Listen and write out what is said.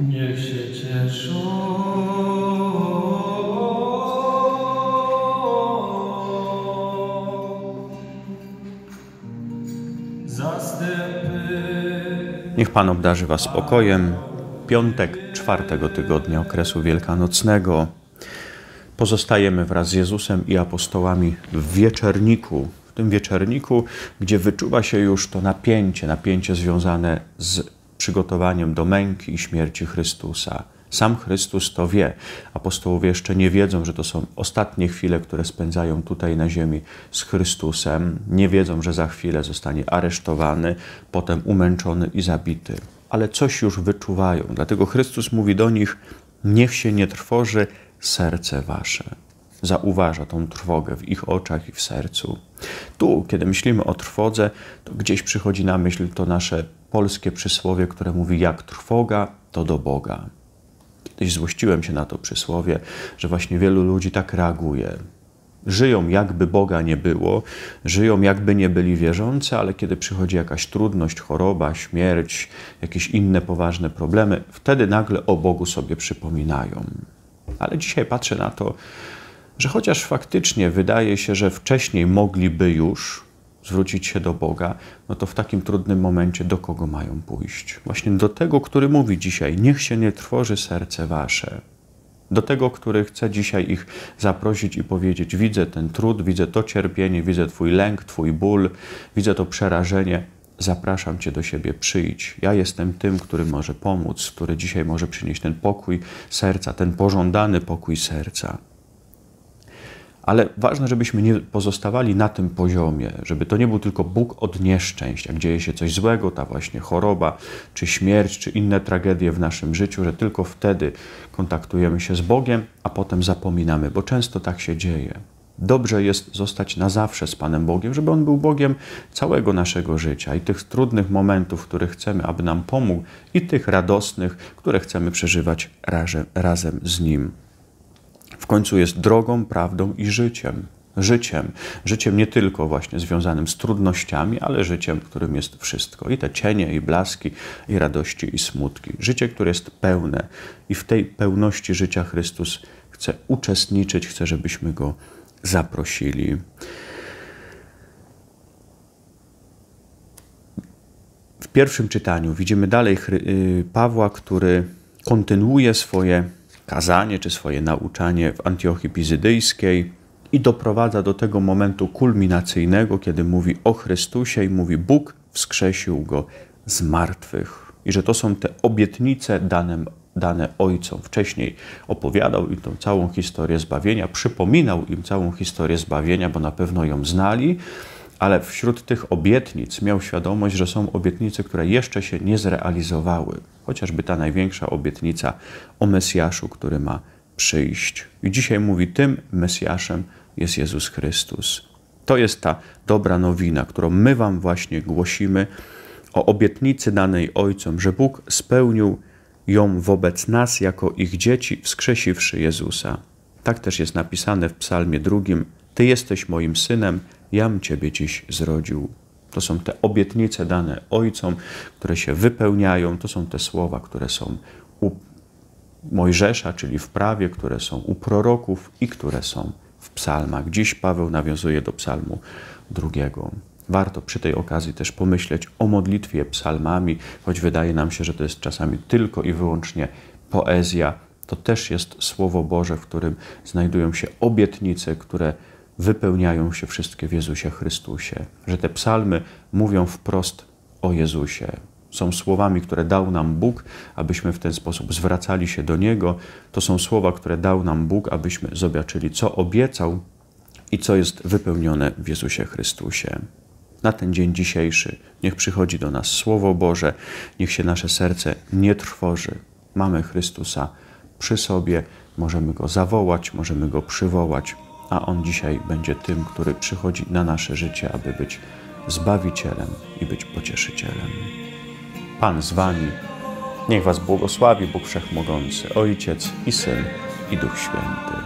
Niech się cieszą. Niech Pan obdarzy Was spokojem. Piątek czwartego tygodnia okresu wielkanocnego. Pozostajemy wraz z Jezusem i apostołami w wieczerniku. W tym wieczerniku, gdzie wyczuwa się już to napięcie, napięcie związane z przygotowaniem do męki i śmierci Chrystusa. Sam Chrystus to wie. Apostołowie jeszcze nie wiedzą, że to są ostatnie chwile, które spędzają tutaj na ziemi z Chrystusem. Nie wiedzą, że za chwilę zostanie aresztowany, potem umęczony i zabity. Ale coś już wyczuwają. Dlatego Chrystus mówi do nich: Niech się nie trwoży serce wasze. Zauważa tą trwogę w ich oczach i w sercu. Tu, kiedy myślimy o trwodze, to gdzieś przychodzi na myśl to nasze polskie przysłowie, które mówi: Jak trwoga, to do Boga. Kiedyś złościłem się na to przysłowie, że właśnie wielu ludzi tak reaguje. Żyją jakby Boga nie było, żyją jakby nie byli wierzący, ale kiedy przychodzi jakaś trudność, choroba, śmierć, jakieś inne poważne problemy, wtedy nagle o Bogu sobie przypominają. Ale dzisiaj patrzę na to, że chociaż faktycznie wydaje się, że wcześniej mogliby już zwrócić się do Boga, no to w takim trudnym momencie do kogo mają pójść? Właśnie do tego, który mówi dzisiaj: Niech się nie trwoży serce wasze. Do tego, który chce dzisiaj ich zaprosić i powiedzieć: Widzę ten trud, widzę to cierpienie, widzę Twój lęk, Twój ból, widzę to przerażenie. Zapraszam Cię do siebie, przyjdź. Ja jestem tym, który może pomóc, który dzisiaj może przynieść ten pokój serca, ten pożądany pokój serca. Ale ważne, żebyśmy nie pozostawali na tym poziomie, żeby to nie był tylko Bóg od nieszczęść, jak dzieje się coś złego, ta właśnie choroba, czy śmierć, czy inne tragedie w naszym życiu, że tylko wtedy kontaktujemy się z Bogiem, a potem zapominamy, bo często tak się dzieje. Dobrze jest zostać na zawsze z Panem Bogiem, żeby On był Bogiem całego naszego życia i tych trudnych momentów, które chcemy, aby nam pomógł, i tych radosnych, które chcemy przeżywać razem z Nim w końcu jest drogą, prawdą i życiem. Życiem. Życiem nie tylko właśnie związanym z trudnościami, ale życiem, którym jest wszystko. I te cienie, i blaski, i radości, i smutki. Życie, które jest pełne. I w tej pełności życia Chrystus chce uczestniczyć, chce, żebyśmy Go zaprosili. W pierwszym czytaniu widzimy dalej y, Pawła, który kontynuuje swoje kazanie czy swoje nauczanie w Antiochii Pizydyjskiej i doprowadza do tego momentu kulminacyjnego, kiedy mówi o Chrystusie i mówi Bóg wskrzesił go z martwych. I że to są te obietnice dane, dane ojcom. Wcześniej opowiadał im tą całą historię zbawienia, przypominał im całą historię zbawienia, bo na pewno ją znali, ale wśród tych obietnic miał świadomość, że są obietnice, które jeszcze się nie zrealizowały. Chociażby ta największa obietnica o Mesjaszu, który ma przyjść. I dzisiaj mówi, tym Mesjaszem jest Jezus Chrystus. To jest ta dobra nowina, którą my Wam właśnie głosimy o obietnicy danej Ojcom, że Bóg spełnił ją wobec nas jako ich dzieci, wskrzesiwszy Jezusa. Tak też jest napisane w Psalmie drugim: Ty jesteś moim synem, jam Ciebie dziś zrodził. To są te obietnice dane Ojcom, które się wypełniają. To są te słowa, które są u Mojżesza, czyli w prawie, które są u proroków i które są w psalmach. Dziś Paweł nawiązuje do psalmu drugiego. Warto przy tej okazji też pomyśleć o modlitwie psalmami, choć wydaje nam się, że to jest czasami tylko i wyłącznie poezja. To też jest Słowo Boże, w którym znajdują się obietnice, które wypełniają się wszystkie w Jezusie Chrystusie, że te psalmy mówią wprost o Jezusie. Są słowami, które dał nam Bóg, abyśmy w ten sposób zwracali się do Niego. To są słowa, które dał nam Bóg, abyśmy zobaczyli, co obiecał i co jest wypełnione w Jezusie Chrystusie. Na ten dzień dzisiejszy niech przychodzi do nas Słowo Boże, niech się nasze serce nie trwoży. Mamy Chrystusa przy sobie, możemy Go zawołać, możemy Go przywołać, a On dzisiaj będzie tym, który przychodzi na nasze życie, aby być Zbawicielem i być Pocieszycielem. Pan z Wami, niech Was błogosławi Bóg Wszechmogący, Ojciec i Syn i Duch Święty.